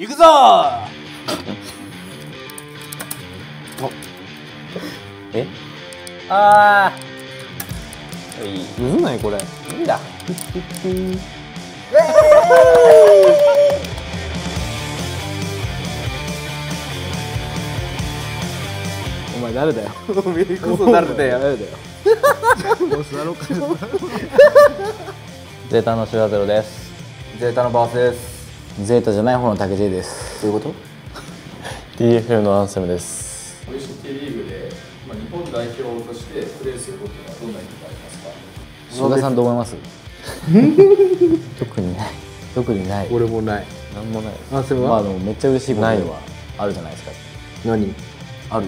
行くぞえ？あー。いいむずない？これ。いいんだ お前誰だよ。おめえこそ誰だよ。誰だよ。ボスだろうか。ゼータのシュラゼロです。ゼータのバースですゼータじゃない方の竹 J です。どういうこと？TFL のアンセムです。こういう CT リーグで、まあ、日本代表としてプレーすることはどんな意味がありますか？島田さんどう思います？特にない。特にない。俺もない。なんもない。あそれまあでもめっちゃ嬉しいことではあるじゃないですか。何？ある？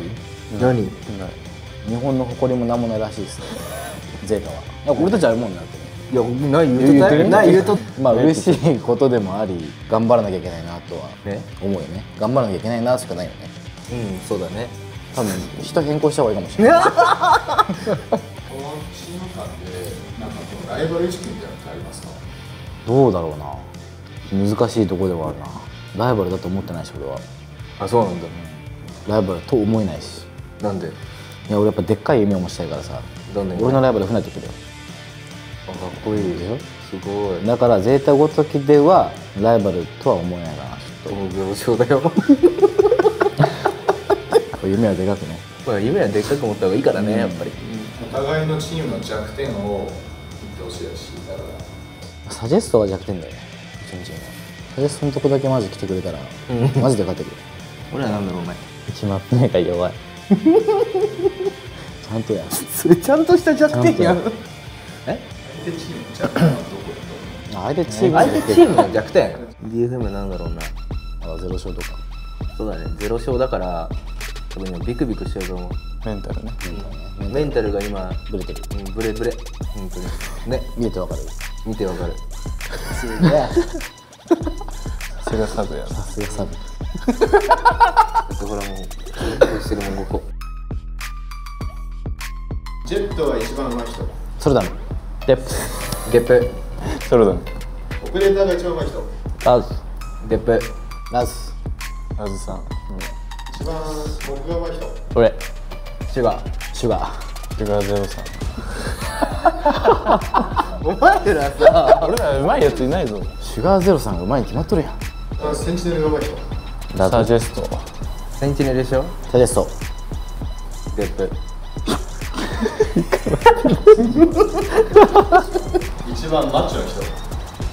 何？ない。日本の誇りも何もないらしいですね。ゼータは。俺たちあるもんねだって。ねいやない言うとったよ。ない言うとっまあ嬉しいことでもあり頑張らなきゃいけないなとはね。思うよね。頑張らなきゃいけないなしかないよね。うんそうだね。多分人変更した方がいいかもしれない。ライバル意識みたいなのってありますか？どうだろうな。難しいところではあるな。ライバルだと思ってないし俺は。あそうなんだ。ライバルと思えないし。なんで？いや俺やっぱでっかい夢を持ちたいからさ。どんな俺のライバル船時だよ。あかっこいいでしょすごい。だからゼータごときではライバルとは思えないかなちょっもう病床だよ。と夢はでかくね。まあ夢はでっかく持った方がいいからね、やっぱり。お互いのチームの弱点を言ってほしいしだから。サジェストが弱点だよねうちのチームはサジェストのとこだけまず来てくれたらマジで勝てるよ。俺はなんだろうお前。1マップ目が弱い。ちゃんとや。それちゃんとした弱点やえ？相手チームの弱点はどこ相手チーム。相手チームの弱点 DFM なんだろうな。あゼロ勝とか。そうだね。ゼロ勝だから多分ねビクビクしちゃうと思う。メンタルね。メンタルが今ブレてる。うんブレブレ。本当に。ね。見えてわかる。見てわかる。すげえそれがサブやな。さすがサブ。だからもうしてるもんここ。ジェットは一番上手い人。それだねデップゲップ。ソルダンオペレーターが一番上手い人。ラズ。ゲップ。ラスラズさん。一番僕が上手い人。俺。シュガー。シュガー。シュガーゼロさん。お前らさ。俺らうまいやついないぞ。シュガーゼロさんがうまいに決まっとるやん。あセンチネルが上手い人。サジェスト。センチネルでしょサジェスト。ゲップ一番マッチョの人。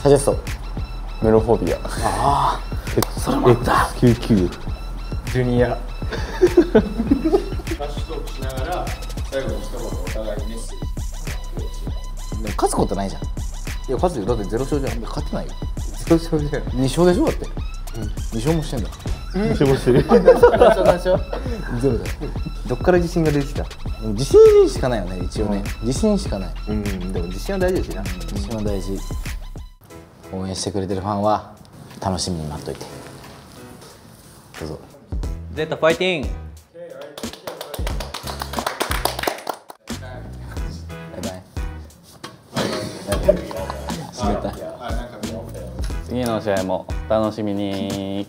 サジェスト。メロフォビア。ああそれもあった。X99 ジュニア。ラッシュトークしながら最後に一言お互いにメッセージ勝つことないじゃん。いや勝つよ。だってゼロ勝じゃん。勝ってないよ。ゼロ勝じゃん。2勝でしょだって、2勝もしてんだ。しぼしゼロ 勝でしょゼロだ。よどっから自信が出てきた？自信しかないよね一応ね、自信しかない。うんでも自信は大事ですな。自信は大事。応援してくれてるファンは楽しみに待っといて。どうぞ。ゼータファイティング。次の試合も楽しみに